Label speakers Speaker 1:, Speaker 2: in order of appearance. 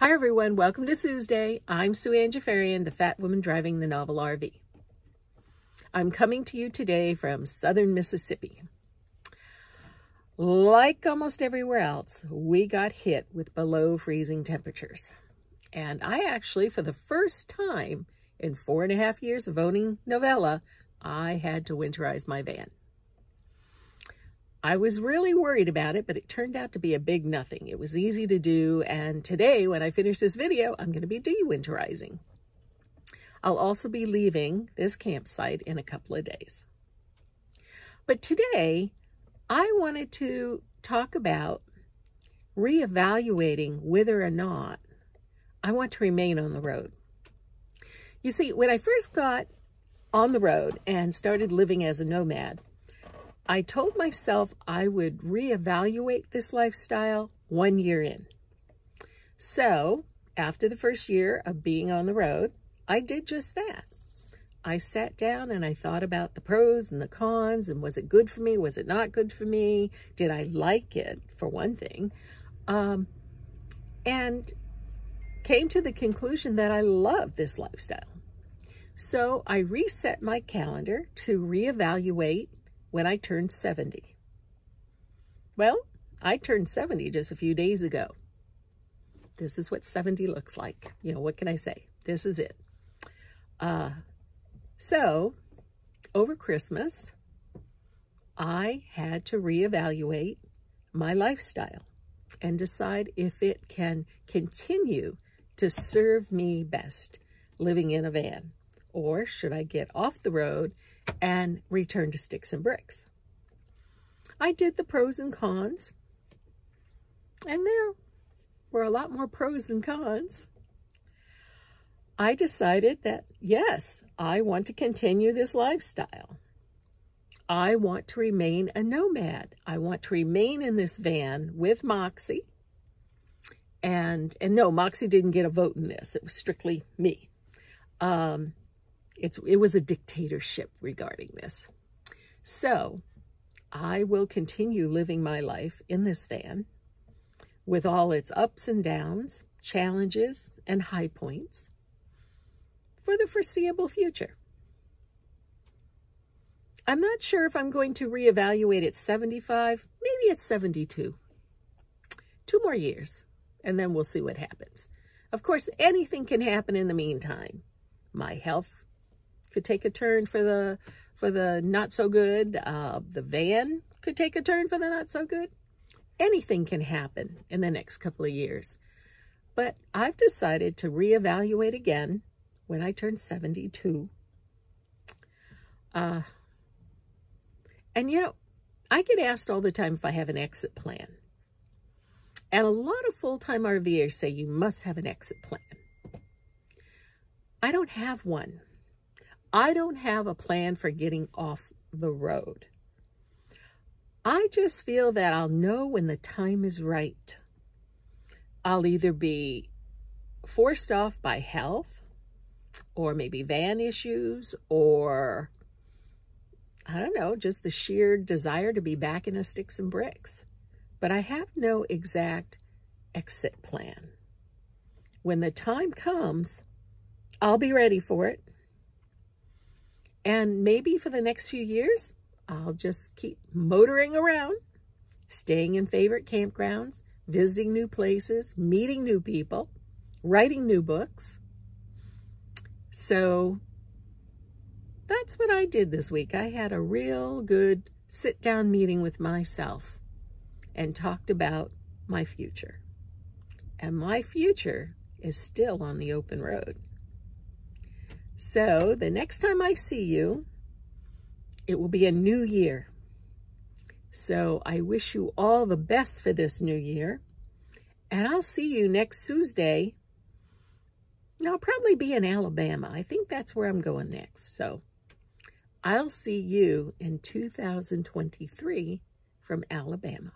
Speaker 1: Hi everyone, welcome to Sue's Day. I'm Sue Ann Jaffarian, the fat woman driving the novel RV. I'm coming to you today from southern Mississippi. Like almost everywhere else, we got hit with below freezing temperatures. And I actually, for the first time in four and a half years of owning Novella, I had to winterize my van. I was really worried about it, but it turned out to be a big nothing. It was easy to do, and today, when I finish this video, I'm going to be de-winterizing. I'll also be leaving this campsite in a couple of days. But today, I wanted to talk about reevaluating whether or not I want to remain on the road. You see, when I first got on the road and started living as a nomad, I told myself I would reevaluate this lifestyle one year in. So after the first year of being on the road, I did just that. I sat down and I thought about the pros and the cons and was it good for me? Was it not good for me? Did I like it, for one thing? Um, and came to the conclusion that I love this lifestyle. So I reset my calendar to reevaluate when I turned 70. Well, I turned 70 just a few days ago. This is what 70 looks like. You know, what can I say? This is it. Uh, so, over Christmas, I had to reevaluate my lifestyle and decide if it can continue to serve me best living in a van or should I get off the road and return to sticks and bricks. I did the pros and cons, and there were a lot more pros than cons. I decided that, yes, I want to continue this lifestyle. I want to remain a nomad. I want to remain in this van with Moxie. And, and no, Moxie didn't get a vote in this. It was strictly me. Um, it's, it was a dictatorship regarding this. So I will continue living my life in this van with all its ups and downs, challenges, and high points for the foreseeable future. I'm not sure if I'm going to reevaluate at 75. Maybe at 72. Two more years, and then we'll see what happens. Of course, anything can happen in the meantime. My health could take a turn for the for the not so good. Uh, the van could take a turn for the not so good. Anything can happen in the next couple of years. But I've decided to reevaluate again when I turn 72. Uh, and you know, I get asked all the time if I have an exit plan. And a lot of full-time RVers say you must have an exit plan. I don't have one. I don't have a plan for getting off the road. I just feel that I'll know when the time is right. I'll either be forced off by health or maybe van issues or I don't know, just the sheer desire to be back in a sticks and bricks. But I have no exact exit plan. When the time comes, I'll be ready for it. And maybe for the next few years, I'll just keep motoring around, staying in favorite campgrounds, visiting new places, meeting new people, writing new books. So that's what I did this week. I had a real good sit-down meeting with myself and talked about my future. And my future is still on the open road. So the next time I see you, it will be a new year. So I wish you all the best for this new year. And I'll see you next Tuesday. I'll probably be in Alabama. I think that's where I'm going next. So I'll see you in 2023 from Alabama.